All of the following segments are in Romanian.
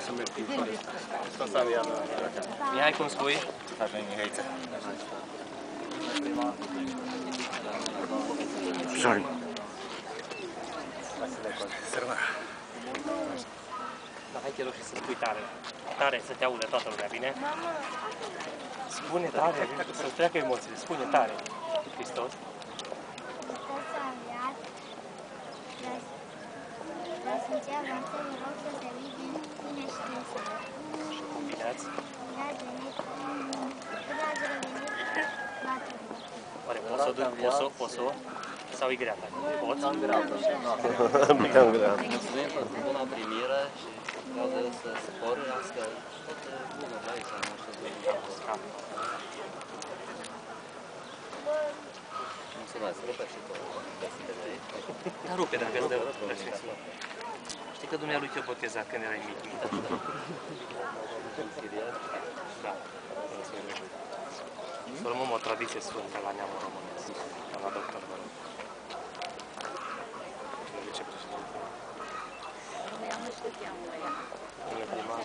Să mergi Asta mi Mihai, cum spui? Așa, Mihaiță. Sorry. Sărmana. Da, hai te rog și să spui tare. Tare, să te audă toată lumea, bine? Spune tare, să-ți treacă emoțiile. Spune tare. Hristos. Hristos a înviat, dar, dar sunt cea voastră, vă rog să Olha, Oare do posso, posso. pot să, pot să, sau e grea ta? Poți? Cam grea, Cam grea. Mulțumim pentru buna primire și toate să sporească tot bună de aici, nu știu, Mulțumesc, rupe și tot. Rupe dacă îți dă. Că dumnealui te-a botezat când erai mic, mic. Sunt sirian. Da. Să urmăm o tradiție sfântă la neamul românesc. Am la doctor, vă rog. Cine vicepreședinte? Eu nu știam ea. Domnule primar.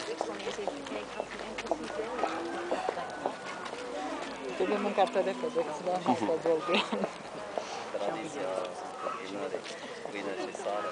Trebuie mâncată repede, că să dau asta de Tradiția continuare, pâine și sare.